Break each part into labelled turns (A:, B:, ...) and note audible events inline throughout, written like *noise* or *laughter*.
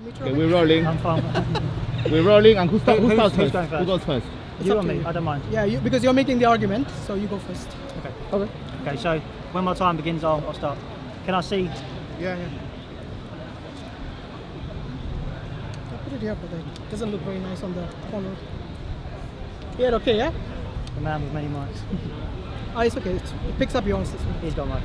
A: meter
B: Okay, we're rolling.
C: I'm fine. *laughs*
B: We're rolling. And who, start, who
C: Who's-
B: starts first?
C: first?
B: Who goes first?
C: you
A: up
C: or me?
A: you.
C: I don't mind.
A: Yeah, you, because you're making the argument, so you go first.
C: Okay.
B: Okay.
C: Okay. So when my time begins, I'll, I'll start. Can I see?
B: Yeah, yeah.
A: I'll put it here, but it doesn't look very nice on the corner. Here, okay, yeah?
C: The man with many mics. *laughs*
A: Ah, it's okay. It picks up your This one.
C: He's got my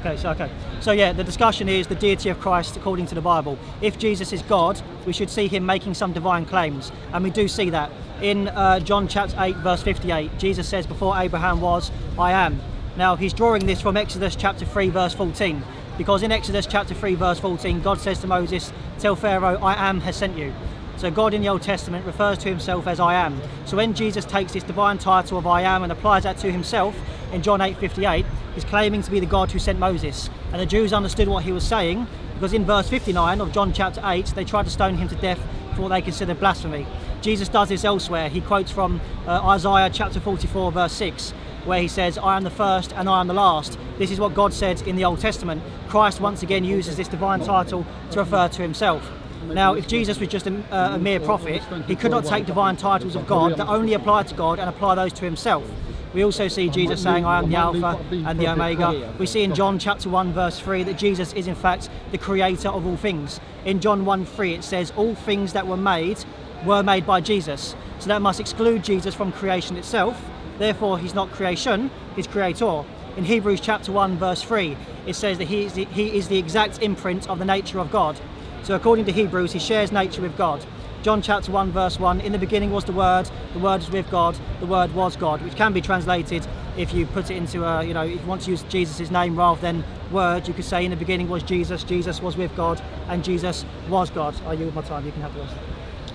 C: Okay, so okay. So yeah, the discussion is the deity of Christ according to the Bible. If Jesus is God, we should see him making some divine claims, and we do see that in uh, John chapter 8 verse 58. Jesus says, "Before Abraham was, I am." Now he's drawing this from Exodus chapter 3 verse 14, because in Exodus chapter 3 verse 14, God says to Moses, "Tell Pharaoh, I am has sent you." So God in the Old Testament refers to himself as I am. So when Jesus takes this divine title of I am and applies that to himself in John 8:58, he's claiming to be the God who sent Moses. And the Jews understood what he was saying because in verse 59 of John chapter 8, they tried to stone him to death for what they considered blasphemy. Jesus does this elsewhere. He quotes from uh, Isaiah chapter 44 verse 6 where he says, I am the first and I am the last. This is what God said in the Old Testament. Christ once again uses this divine title to refer to himself. Now, if Jesus was just a, uh, a mere prophet, he could not take divine titles of God that only apply to God and apply those to himself. We also see Jesus saying, I am the Alpha and the Omega. We see in John chapter 1, verse 3, that Jesus is in fact the creator of all things. In John 1 3, it says, All things that were made were made by Jesus. So that must exclude Jesus from creation itself. Therefore, he's not creation, he's creator. In Hebrews chapter 1, verse 3, it says that he is the, he is the exact imprint of the nature of God. So according to Hebrews, he shares nature with God. John chapter 1 verse 1, in the beginning was the Word, the Word was with God, the Word was God, which can be translated if you put it into a, you know, if you want to use Jesus' name rather than word, you could say in the beginning was Jesus, Jesus was with God, and Jesus was God. Are you with my time? You can have the rest.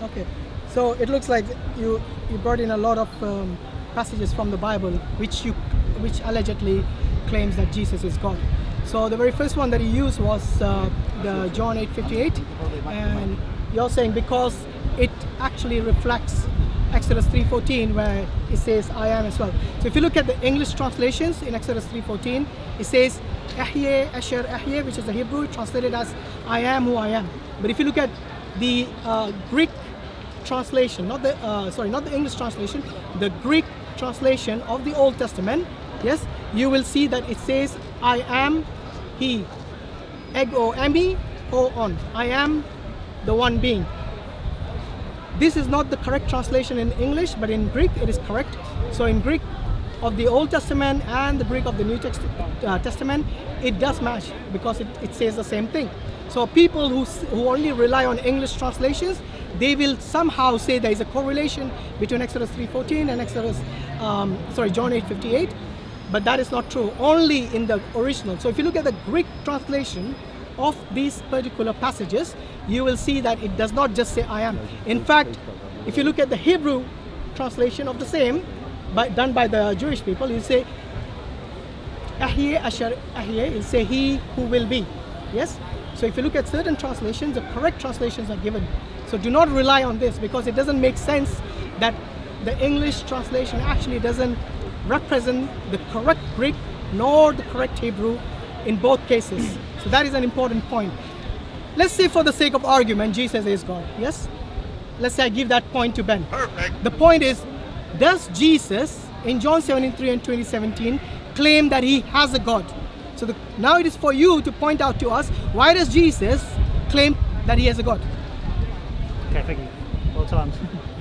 A: Okay, so it looks like you you brought in a lot of um, passages from the Bible, which you which allegedly claims that Jesus is God. So the very first one that he used was uh, the John 8:58, and you're saying because it actually reflects Exodus 3:14, where it says "I am" as well. So if you look at the English translations in Exodus 3:14, it says "Ehyeh Asher Ehyeh," which is the Hebrew translated as "I am who I am." But if you look at the uh, Greek translation, not the uh, sorry, not the English translation, the Greek translation of the Old Testament, yes, you will see that it says, "I am He." Ego emi on. I am the one being. This is not the correct translation in English, but in Greek it is correct. So in Greek of the Old Testament and the Greek of the New Text, uh, Testament, it does match because it, it says the same thing. So people who, who only rely on English translations, they will somehow say there is a correlation between Exodus 3:14 and Exodus, um, sorry, John 8:58, but that is not true. Only in the original. So if you look at the Greek translation of these particular passages, you will see that it does not just say I am. In fact, if you look at the Hebrew translation of the same, by, done by the Jewish people, you say Ahyeh Asher you say he who will be. Yes? So if you look at certain translations, the correct translations are given. So do not rely on this because it doesn't make sense that the English translation actually doesn't represent the correct Greek nor the correct Hebrew in both cases. So that is an important point. Let's say for the sake of argument, Jesus is God. Yes? Let's say I give that point to Ben.
D: Perfect.
A: The point is, does Jesus in John 17, and 2017 claim that he has a God? So the, now it is for you to point out to us why does Jesus claim that he has a God?
C: Okay, thank you. Well timed. *laughs*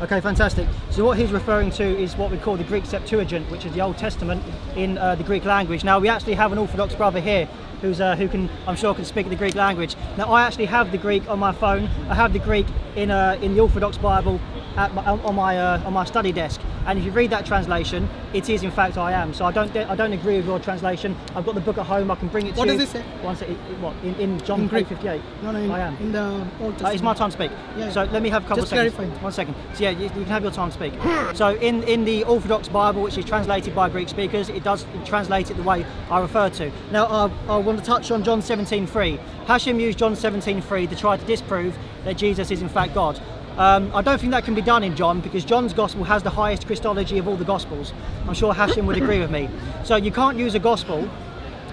C: okay, fantastic. So what he's referring to is what we call the Greek Septuagint, which is the Old Testament in uh, the Greek language. Now we actually have an Orthodox brother here who's uh, who can I'm sure can speak the Greek language. Now I actually have the Greek on my phone. I have the Greek in uh, in the Orthodox Bible my, on my uh, on my study desk. And if you read that translation, it is in fact I am. So I don't I don't agree with your translation. I've got the book at home. I can bring it to
A: What
C: you.
A: does it say?
C: One sec- it- it- what in, in John
A: In Greek?
C: 58?
A: No, no, in,
C: I am.
A: in the Old
C: Uh, it's my time to speak.
A: Yeah,
C: So let me have a couple
A: Just
C: of seconds.
A: clarifying.
C: One second. So yeah, you, you can have your time to speak. so in, in the Orthodox Bible, which is translated by Greek speakers, it does translate it the way I refer to. Now I, I want to touch on John 17:3. Hashim used John 17:3 to try to disprove that Jesus is in fact God. Um, I don't think that can be done in John because John's gospel has the highest Christology of all the gospels. I'm sure Hashim would agree with me. So you can't use a gospel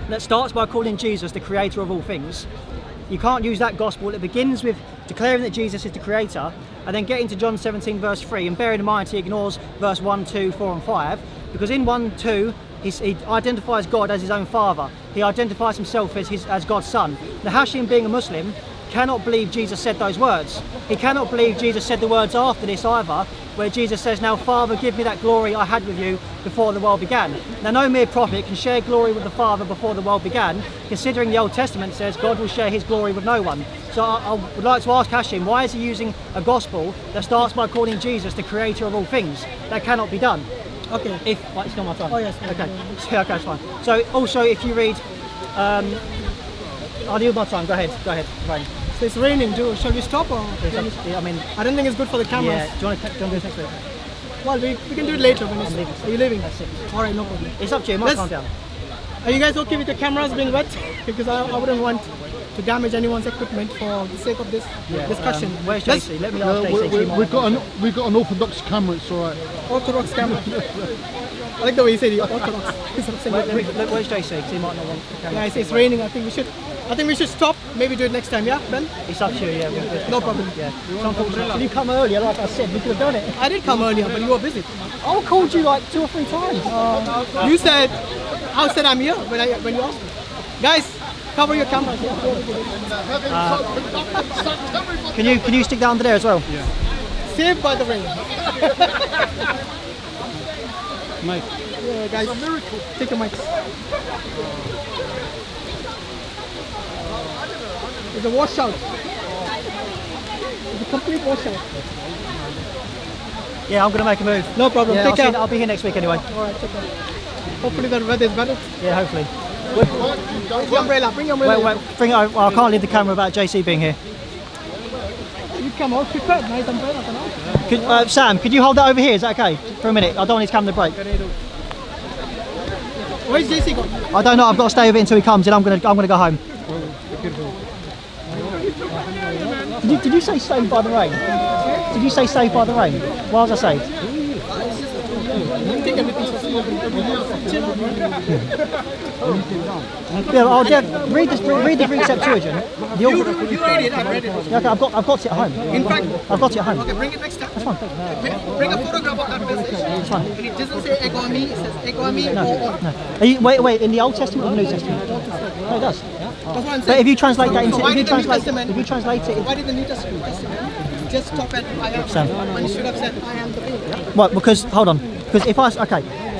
C: that starts by calling Jesus the creator of all things, you can't use that gospel. It begins with declaring that Jesus is the creator and then getting to John 17 verse 3 and bearing in mind he ignores verse 1, 2, 4 and 5 because in 1, 2 he's, he identifies God as his own father. He identifies himself as, his, as God's son. Now Hashim being a Muslim cannot believe Jesus said those words. He cannot believe Jesus said the words after this either, where Jesus says, Now, Father, give me that glory I had with you before the world began. Now, no mere prophet can share glory with the Father before the world began, considering the Old Testament says God will share his glory with no one. So, I, I would like to ask Hashim, why is he using a gospel that starts by calling Jesus the creator of all things? That cannot be done.
A: Okay.
C: If, it's not my time.
A: Oh, yes,
C: Okay. *laughs* Yeah, okay, that's fine. So, also, if you read, um, I'll deal my time. Go ahead. Go ahead. Ryan.
A: It's raining. Do shall we stop or?
C: It's up- I mean,
A: I don't think it's good for the cameras.
C: yeah. Do you want to, do you want to do this next?
A: Well, we, we can do it later when
C: I'm leaving.
A: it's. Are you leaving? All right, no problem.
C: It's up to you. Calm down.
A: Are you guys okay with the cameras being wet? *laughs* because I, I wouldn't want to damage anyone's equipment for the sake of this discussion.
C: Um, where's
A: Let's-
C: JC? Let me ask
B: we,
C: JC.
B: we,
C: he might
B: we've got
C: know.
B: an we've got an orthodox camera. It's all right.
A: Orthodox camera. *laughs* I like the way you say the orthodox. Instead of saying
C: Wait, let look, where's JC? 'Cause he might not want the camera.
A: Yeah, it's, it's raining. I think we should. I think we should stop. Maybe do it next time. Yeah, Ben.
C: It's up to you. Yeah. we'll- we'll-
A: No problem.
C: Yeah. It's. Can you come earlier? Like I said, we could have done it.
A: I did come earlier, but you were busy.
C: I called you like two or three times.
A: You said, I said I'm here when I when you asked. me. Guys, cover your cameras.
C: Uh, can you can you stick down to there as well?
A: Saved by the rain. *laughs*
B: Mate,
A: Yeah, guys, miracle. take your mic. It's a washout. It's a complete washout.
C: Yeah, I'm gonna make a move.
A: No problem.
C: Yeah,
A: take
C: I'll,
A: care.
C: I'll be here next week anyway.
A: All right, take care. Hopefully the weather is better.
C: Yeah, hopefully.
A: Bring your umbrella. Bring your umbrella.
C: Wait, wait. Bring it. over. Well, I can't leave the camera without JC being here.
A: You come out prepared. Nice umbrella.
C: Could, uh, Sam, could you hold that over here? Is that okay? For a minute. I don't want his camera to break.
A: Where's JC gone?
C: I don't know. I've got to stay with it until he comes, and I'm gonna I'm gonna go home. Did you, did you say saved by the rain? Did you say saved by the rain? Why was I saved?
A: Take everything so slow.
C: Yeah, I'll, yeah, read this. Read the Greek Septuagint. The
A: You, you read it. I read it.
C: Yeah, okay, I've got I've got it at home.
A: In fact,
C: I've got it at home.
A: okay, bring it next time.
C: That's fine.
A: Bring a photograph of that passage.
C: fine.
A: And it doesn't say egoami, it says egoami or on.
C: No. You, wait, wait. In the Old Testament or the New Testament? No, it does.
A: That's
C: But if you translate that into
A: So why
C: if you
A: the
C: translate if you translate it
A: Why did the New Testament just stop at I am?
C: Sam.
A: When you should have said I am the.
C: Well, because hold on, because if I... okay,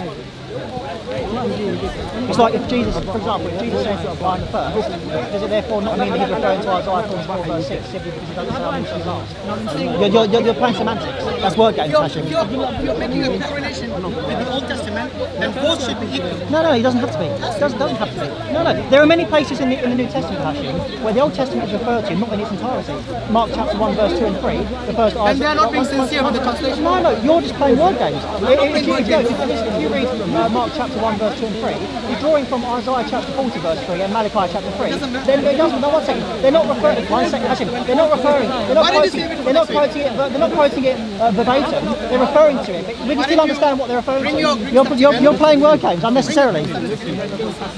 C: Thank you it's like if Jesus, for example, if Jesus says that I'm the first, does it therefore not mean that he's referring to Isaiah 44 verse 6 simply because he doesn't say I'm the last? You're, you're, you're, you're playing semantics. That's word games,
A: If you're, you're, you're making a correlation with the Old Testament, then both should be equal.
C: No, no, he doesn't have to be. It doesn't, doesn't have to be. No, no. There are many places in the, in the New Testament, Hashim, where the Old Testament is referred to, not in its entirety. Mark chapter 1, verse 2 and 3 refers to
A: And they're not being sincere with the translation.
C: No, no, you're just playing word games. If,
A: playing
C: if, you,
A: word
C: if, you-
A: games.
C: if, you- read uh, Mark chapter 1, verse 2 and 3, you're drawing from Isaiah chapter 40, verse 3, and Malachi chapter 3. Then it doesn't. No, one second. They're not referring. One second, Hashim. They're not referring. They're not
A: Why did you
C: quoting.
A: it
C: They're not quoting it. They're not quoting it uh, verbatim. They're referring to it. But we can still understand what they're referring to. You're, you're, you're playing word games unnecessarily.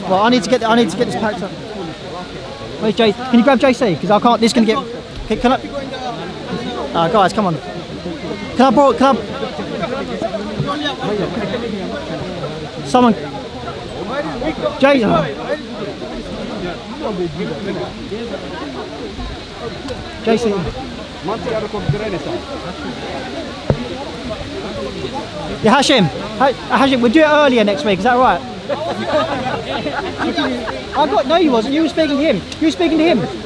C: Well, I need to get. I need to get this packed up. Where's Jay? Can you grab JC? Because I can't. This is gonna get. Can, can I? Uh, guys, come on. Can I borrow? Can I? Someone. Jay. JC. Yeah, Hashim. Ha- Hashim, we'll do it earlier next week. Is that right? *laughs* I got no, you wasn't. You were speaking to him. You were speaking to him.